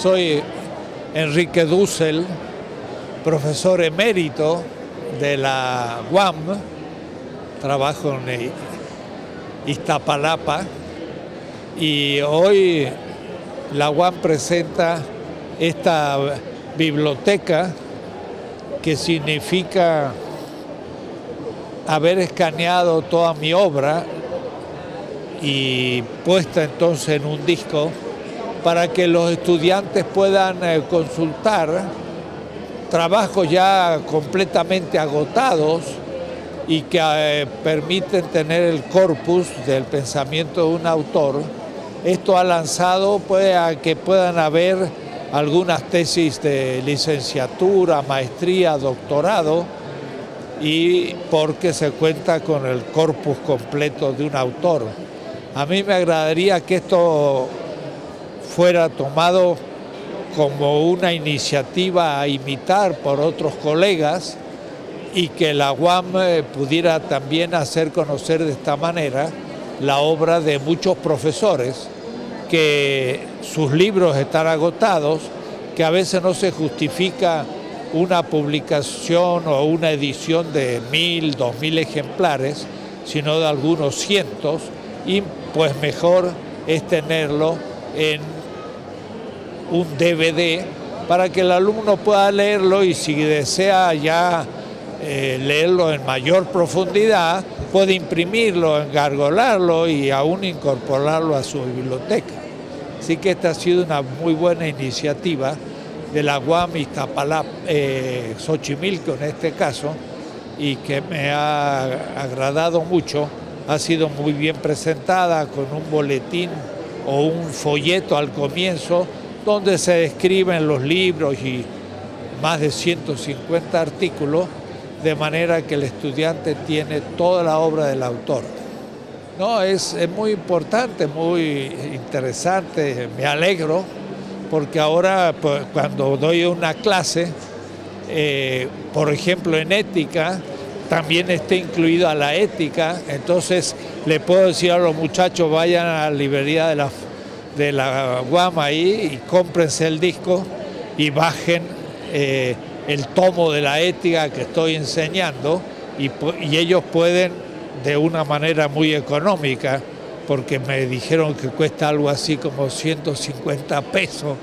Soy Enrique Dussel, profesor emérito de la UAM, trabajo en Iztapalapa. Y hoy la UAM presenta esta biblioteca que significa haber escaneado toda mi obra y puesta entonces en un disco para que los estudiantes puedan eh, consultar trabajos ya completamente agotados y que eh, permiten tener el corpus del pensamiento de un autor. Esto ha lanzado pues, a que puedan haber algunas tesis de licenciatura, maestría, doctorado, y porque se cuenta con el corpus completo de un autor. A mí me agradaría que esto fuera tomado como una iniciativa a imitar por otros colegas y que la UAM eh, pudiera también hacer conocer de esta manera la obra de muchos profesores que sus libros están agotados, que a veces no se justifica una publicación o una edición de mil, dos mil ejemplares, sino de algunos cientos, y pues mejor es tenerlo en un DVD para que el alumno pueda leerlo y si desea ya eh, leerlo en mayor profundidad, puede imprimirlo, engargolarlo y aún incorporarlo a su biblioteca. Así que esta ha sido una muy buena iniciativa de la UAM Iztapalapa, eh, Xochimilco en este caso, y que me ha agradado mucho. Ha sido muy bien presentada con un boletín o un folleto al comienzo donde se describen los libros y más de 150 artículos, de manera que el estudiante tiene toda la obra del autor. No, es, es muy importante, muy interesante, me alegro porque ahora pues, cuando doy una clase, eh, por ejemplo en ética, también está incluida la ética, entonces le puedo decir a los muchachos vayan a la librería de la, de la Guama ahí y cómprense el disco y bajen eh, el tomo de la ética que estoy enseñando y, y ellos pueden de una manera muy económica porque me dijeron que cuesta algo así como 150 pesos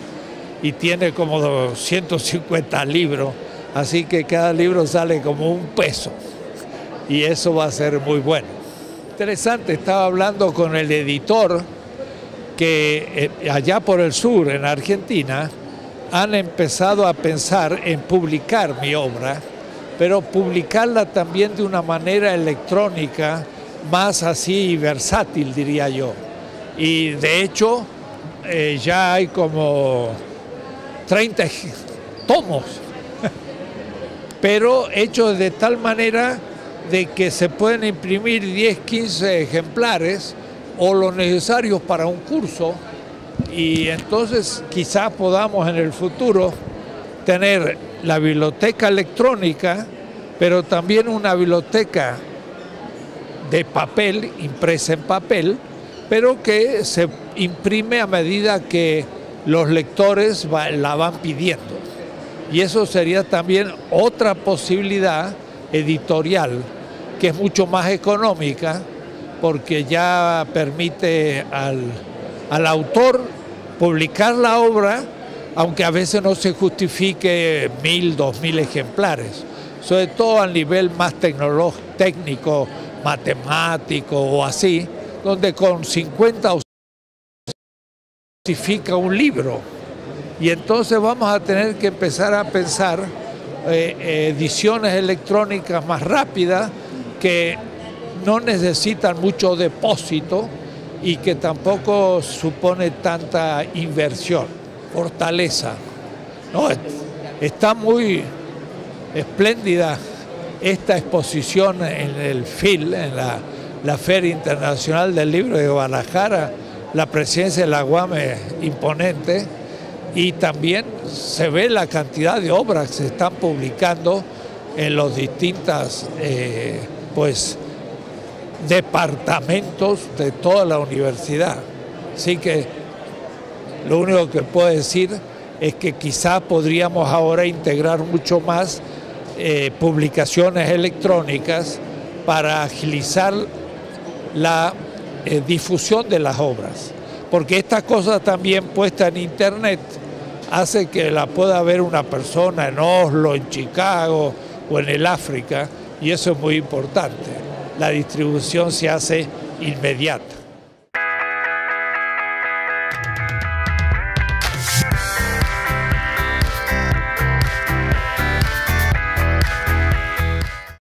y tiene como 150 libros, así que cada libro sale como un peso y eso va a ser muy bueno. Interesante, estaba hablando con el editor que eh, allá por el sur, en Argentina, han empezado a pensar en publicar mi obra, pero publicarla también de una manera electrónica, más así versátil, diría yo. Y de hecho, eh, ya hay como 30 tomos, pero hechos de tal manera de que se pueden imprimir 10, 15 ejemplares o lo necesarios para un curso y entonces quizás podamos en el futuro tener la biblioteca electrónica, pero también una biblioteca de papel, impresa en papel, pero que se imprime a medida que los lectores la van pidiendo. Y eso sería también otra posibilidad editorial que es mucho más económica porque ya permite al, al autor publicar la obra, aunque a veces no se justifique mil, dos mil ejemplares, sobre todo a nivel más técnico, matemático o así, donde con 50 o justifica un libro. Y entonces vamos a tener que empezar a pensar eh, ediciones electrónicas más rápidas que no necesitan mucho depósito y que tampoco supone tanta inversión, fortaleza. No, está muy espléndida esta exposición en el FIL, en la, la Feria Internacional del Libro de Guadalajara, la presencia de la UAM es imponente y también se ve la cantidad de obras que se están publicando en los distintos eh, pues, departamentos de toda la universidad. Así que lo único que puedo decir es que quizá podríamos ahora integrar mucho más eh, publicaciones electrónicas para agilizar la eh, difusión de las obras. Porque esta cosa también puesta en internet hace que la pueda ver una persona en Oslo, en Chicago o en el África, y eso es muy importante. La distribución se hace inmediata.